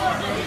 做人像